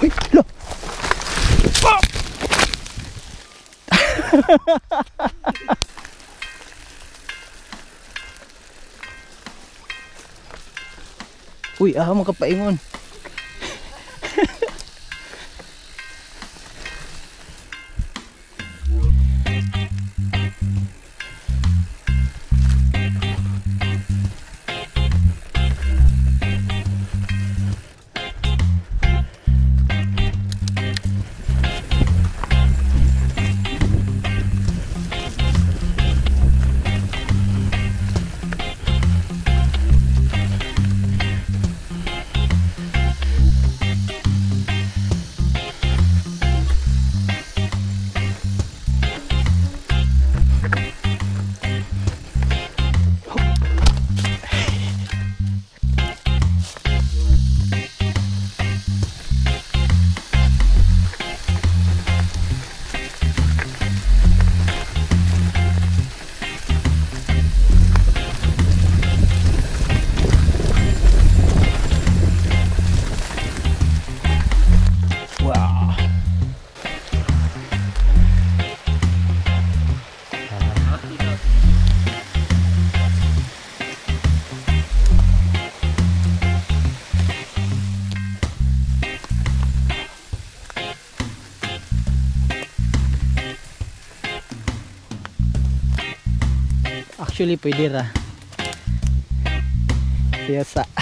Uy, lo. Ah! Uy, ah, makapaingon. Actually, pwede ra. Siyasa.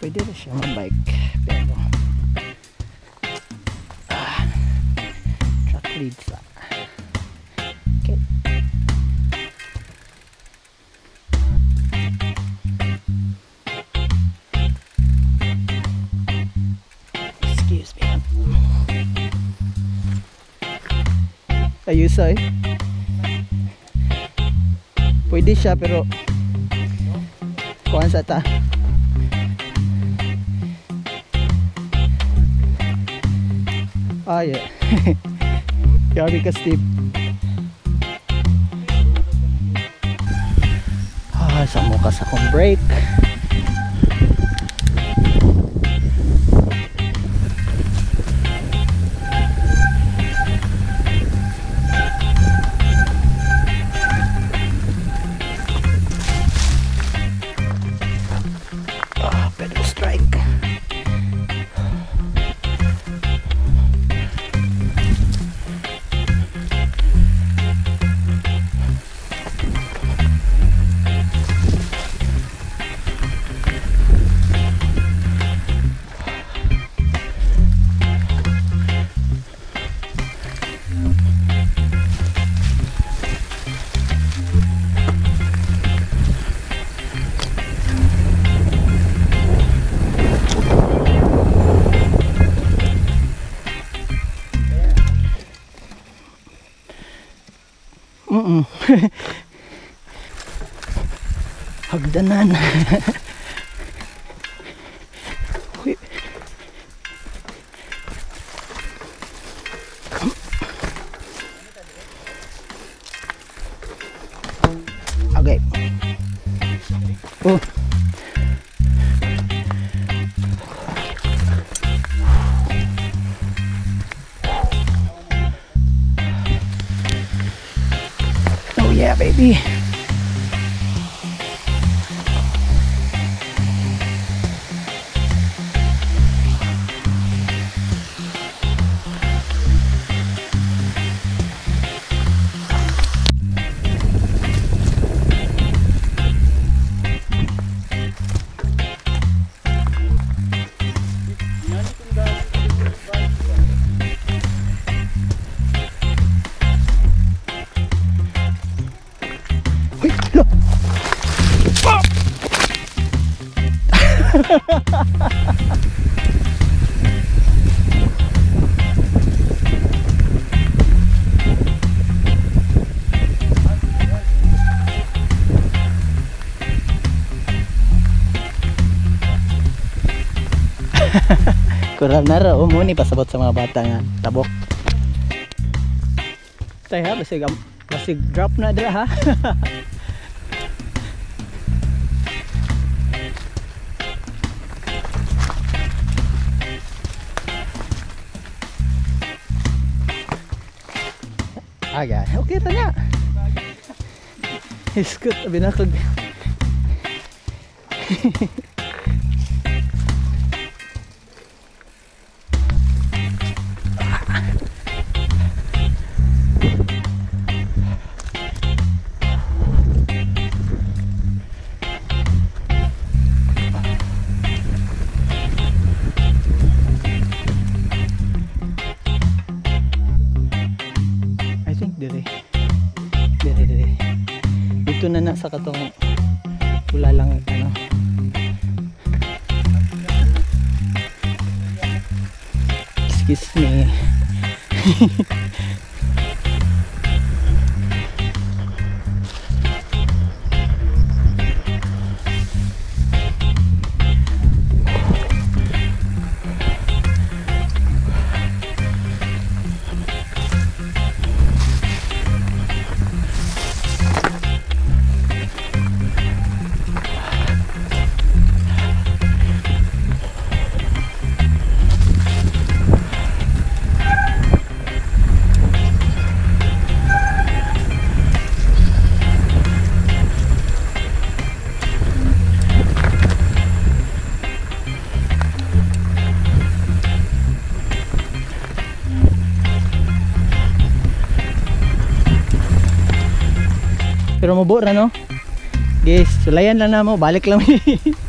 pwede rin siya mag-bike pero ah, truck leads ah. Ayos ay pwede siya pero kuhan sa ta Ah, yeah. Grabe ka, Steve. Ah, sa mukha sa akong break. Mm Hagdanan. Uy. Okay. Oh. Oh benar oh mau nih pasabot sa mga bata nga tabok tay ha basig basig drop na dira ha Aga, okay tanya. Iskut, abinakog. Hehehe. sa katong wala lang ano. Excuse me. Pero mabura no? Guys, sulayan lang na mo, balik lang.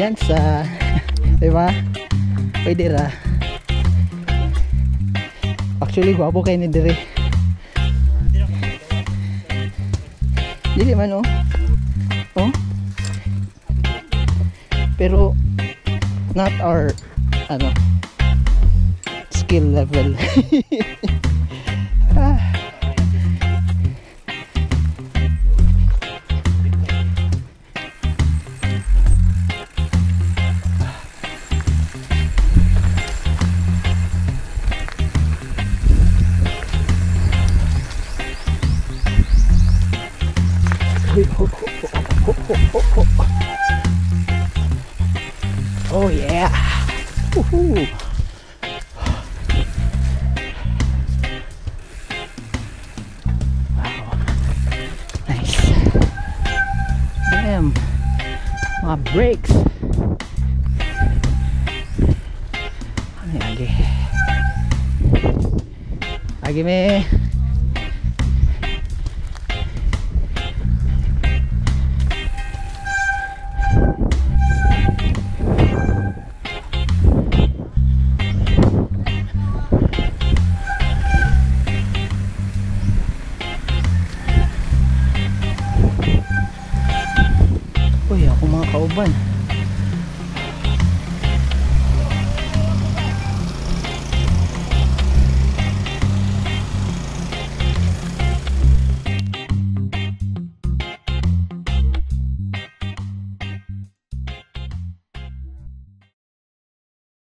magpiyansa. diba? Pwede ra. Actually, gwapo kayo ni Dire. Dili man oh. Oh. Pero not our ano skill level. Oh yeah. Woohoo. Wow. Nice. Damn. My brakes. I'm angry. Agame. Agame.